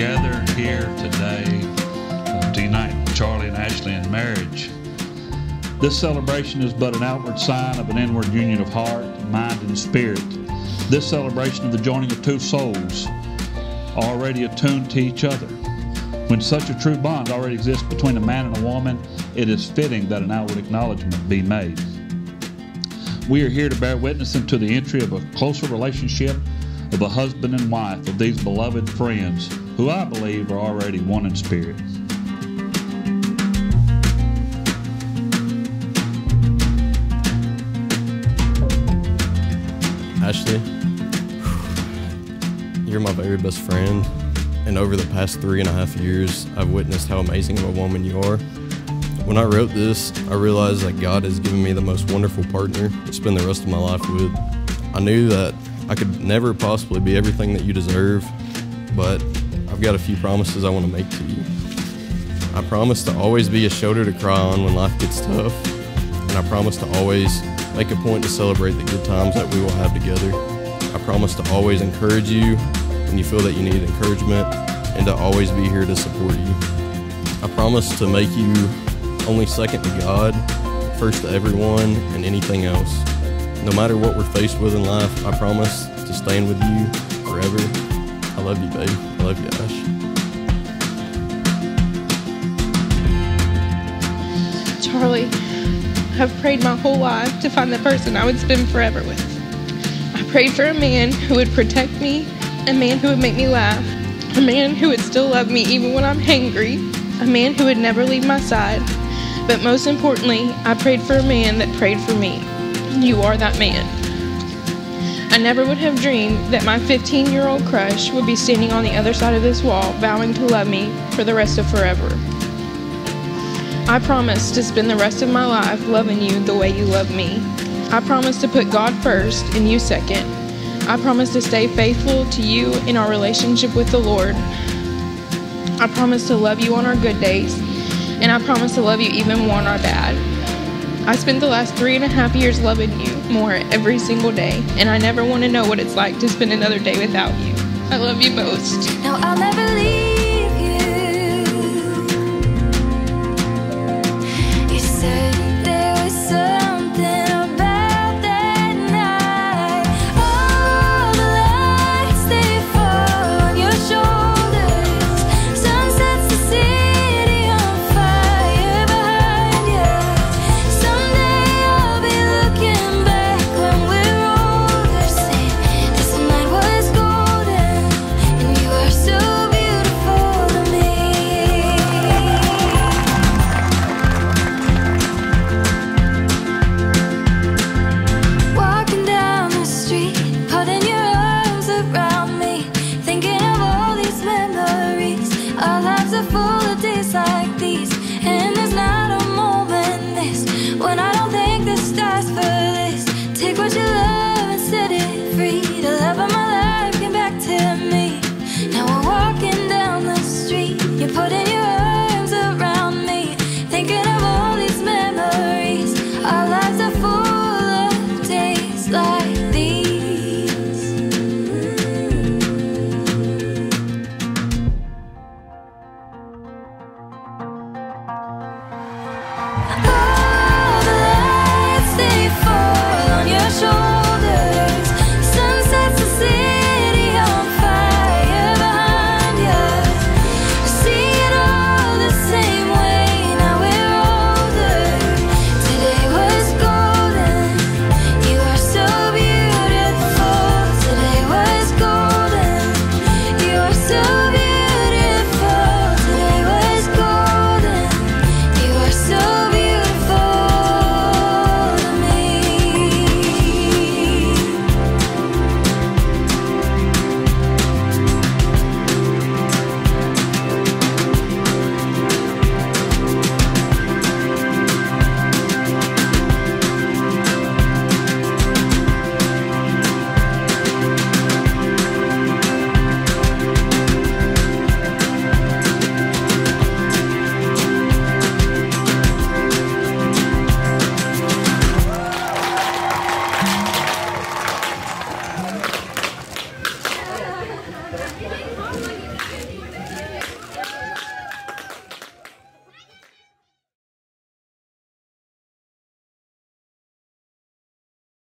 together here today uh, to unite Charlie and Ashlee in marriage. This celebration is but an outward sign of an inward union of heart, mind, and spirit. This celebration of the joining of two souls already attuned to each other. When such a true bond already exists between a man and a woman, it is fitting that an outward acknowledgement be made. We are here to bear witness into the entry of a closer relationship of a husband and wife of these beloved friends who I believe are already one in spirit. Ashlee, you're my very best friend, and over the past three and a half years, I've witnessed how amazing of a woman you are. When I wrote this, I realized that God has given me the most wonderful partner to spend the rest of my life with. I knew that I could never possibly be everything that you deserve, but I've got a few promises I want to make to you. I promise to always be a shoulder to cry on when life gets tough, and I promise to always make a point to celebrate the good times that we will have together. I promise to always encourage you when you feel that you need encouragement, and to always be here to support you. I promise to make you only second to God, first to everyone, and anything else. No matter what we're faced with in life, I promise to stand with you forever. I love you, babe. I love you, Ash. Charlie, I've prayed my whole life to find the person I would spend forever with. I prayed for a man who would protect me, a man who would make me laugh, a man who would still love me even when I'm hangry, a man who would never leave my side. But most importantly, I prayed for a man that prayed for me. You are that man. I never would have dreamed that my 15 year old crush would be standing on the other side of this wall, vowing to love me for the rest of forever. I promise to spend the rest of my life loving you the way you love me. I promise to put God first and you second. I promise to stay faithful to you in our relationship with the Lord. I promise to love you on our good days, and I promise to love you even more on our bad. I spent the last three and a half years loving you more every single day, and I never want to know what it's like to spend another day without you. I love you most. No, I'll never